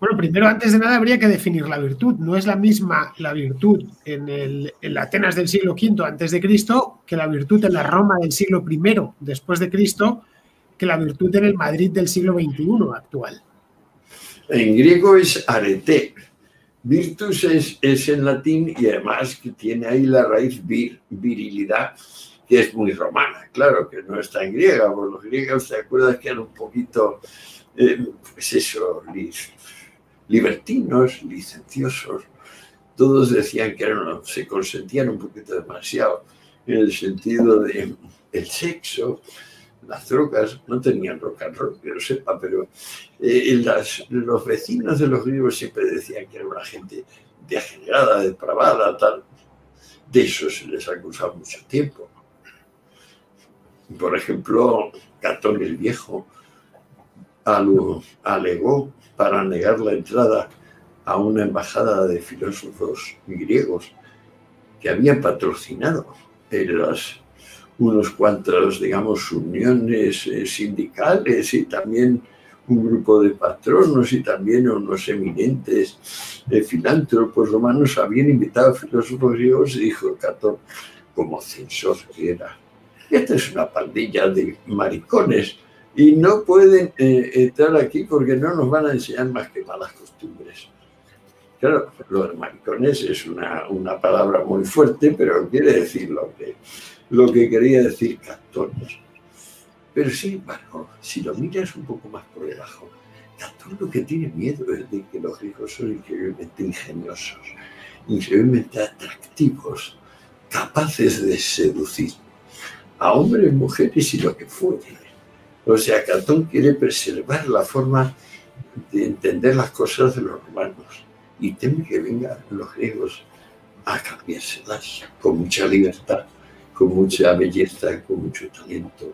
Bueno, primero, antes de nada, habría que definir la virtud. No es la misma la virtud en, el, en la Atenas del siglo V antes de Cristo que la virtud en la Roma del siglo I después de Cristo, que la virtud en el Madrid del siglo XXI actual. En griego es arete. Virtus es, es en latín y además que tiene ahí la raíz vir, virilidad, que es muy romana. Claro que no está en griega, por los griegos se acuerdan que eran un poquito, eh, pues eso, libertinos, licenciosos, todos decían que eran, se consentían un poquito demasiado en el sentido de el sexo, las drogas, no tenían rock and roll, que lo sepa, pero eh, los vecinos de los griegos siempre decían que era una gente degenerada, depravada, tal. De eso se les ha acusado mucho tiempo. Por ejemplo, Catón el Viejo alegó para negar la entrada a una embajada de filósofos griegos que habían patrocinado en las, unos cuantos, digamos, uniones eh, sindicales y también un grupo de patronos y también unos eminentes eh, filántropos romanos habían invitado a filósofos griegos y dijo Catón, como censor que era, esta es una pandilla de maricones y no pueden eh, estar aquí porque no nos van a enseñar más que malas costumbres. Claro, los maricones es una, una palabra muy fuerte, pero quiere decir lo que, lo que quería decir Cantón. Pero sí, bueno, si lo miras un poco más por debajo, Cantón lo que tiene miedo es de que los griegos son increíblemente ingeniosos, increíblemente atractivos, capaces de seducir a hombres, mujeres y lo que fuere. O sea, Catón quiere preservar la forma de entender las cosas de los romanos y teme que vengan los griegos a cambiárselas con mucha libertad, con mucha belleza, con mucho talento.